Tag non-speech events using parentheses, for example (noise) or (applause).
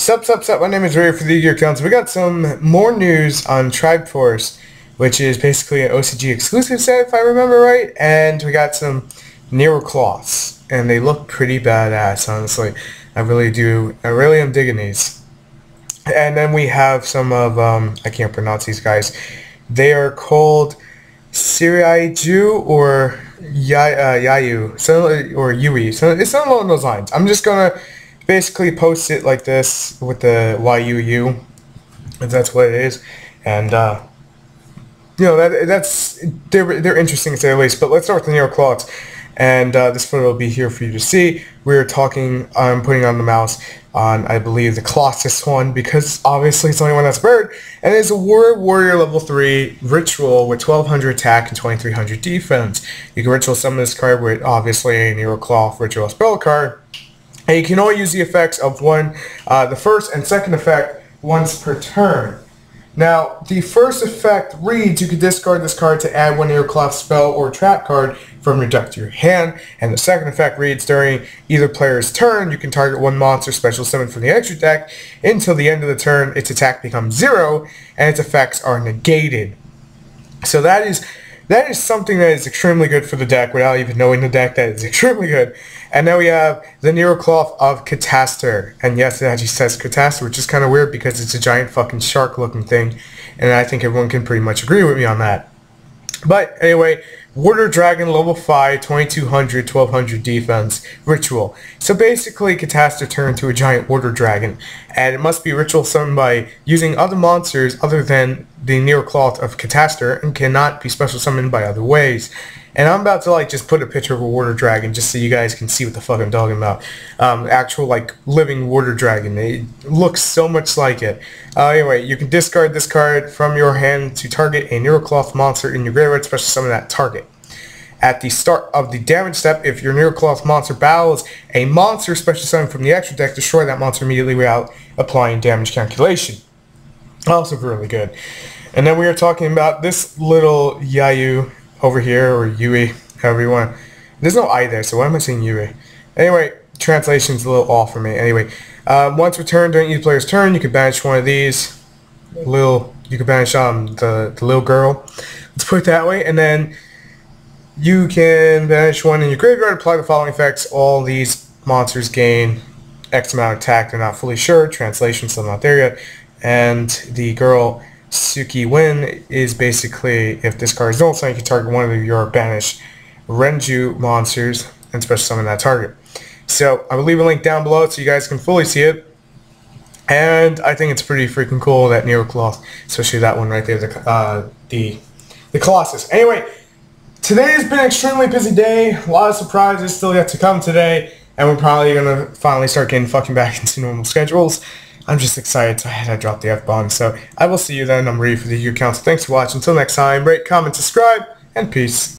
Sup, sup, sup, my name is Ray for the Yugioh Council. We got some more news on Tribe Force, which is basically an OCG exclusive set if I remember right, and we got some Necloths, and they look pretty badass, honestly. I really do, I really am digging these. And then we have some of, um, I can't pronounce these guys. They are called Siraiju or ya, uh, Yayu, or Yui. So it's not along those lines. I'm just gonna basically post it like this with the YUU, if that's what it is. And, uh, you know, that that's, they're, they're interesting to say the least. But let's start with the Necloths. And uh, this photo will be here for you to see. We're talking, I'm putting on the mouse on, I believe, the Colossus one, because obviously it's the only one that's bird. And it's a Warrior Warrior level 3 ritual with 1200 attack and 2300 defense. You can ritual summon this card with, obviously, a Necloth ritual spell card. And you can only use the effects of one, uh, the first and second effect once per turn. Now, the first effect reads you can discard this card to add one Necloth spell or trap card from your deck to your hand. And the second effect reads during either player's turn, you can target one monster special summon from the extra deck. Until the end of the turn, its attack becomes zero and its effects are negated. So that is that is something that is extremely good for the deck without even knowing the deck. That is (laughs) extremely good. And now we have the Necloth of Catastor. And yes, it actually says Catastor, which is kind of weird because it's a giant fucking shark looking thing. And I think everyone can pretty much agree with me on that. But anyway, Water Dragon level 5, 2200, 1200 defense, ritual. So basically, Catastor turned into a giant water dragon, and it must be ritual summoned by using other monsters other than the Necloth of Catastor, and cannot be special summoned by other ways. And I'm about to like just put a picture of a water dragon just so you guys can see what the fuck I'm talking about. Um, actual like living water dragon. It looks so much like it. Uh, anyway, you can discard this card from your hand to target a Necloth monster in your graveyard, special summon that target. At the start of the damage step, if your Necloth monster battles a monster special summon from the extra deck, destroy that monster immediately without applying damage calculation. Also really good. And then we are talking about this little Yayu over here, or Yui, however you want. There's no I there, so why am I saying Yui? Anyway, translation's a little off for me. Anyway, uh, once returned during each player's turn, you can banish one of these. Little, you can banish um the, the little girl. Let's put it that way. And then you can banish one in your graveyard, apply the following effects. All these monsters gain X amount of attack. They're not fully sure. Translation still not there yet. And the girl Suki Win is basically if this card is null, you can target one of your banished Renju monsters and special summon that target. So I will leave a link down below so you guys can fully see it. And I think it's pretty freaking cool that Necloth, especially that one right there, the uh, the the Colossus. Anyway, today has been an extremely busy day. A lot of surprises still yet to come today, and we're probably gonna finally start getting fucking back (laughs) into normal schedules. I'm just excited, I had to drop the F-bomb. So I will see you then. I'm ready for the U Council. Thanks for watching. Until next time, rate, comment, subscribe, and peace.